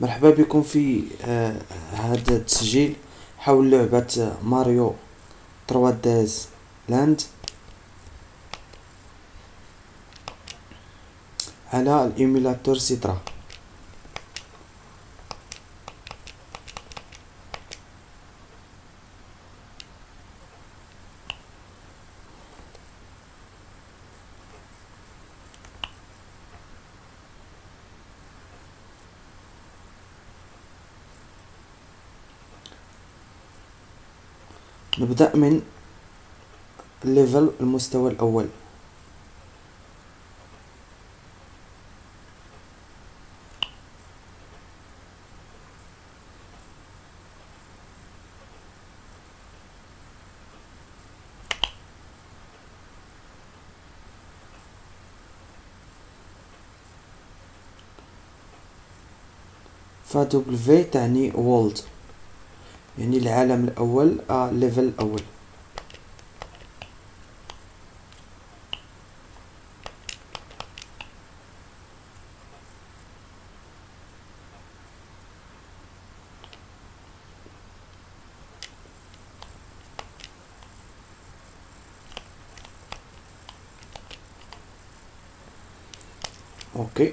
مرحبا بكم في آه هذا التسجيل حول لعبة ماريو 3DS Land. على ال émulateur Citra. نبدأ من ليفل المستوى الأول. ف W تعني World يعني العالم الأول ال level الأول. أوكي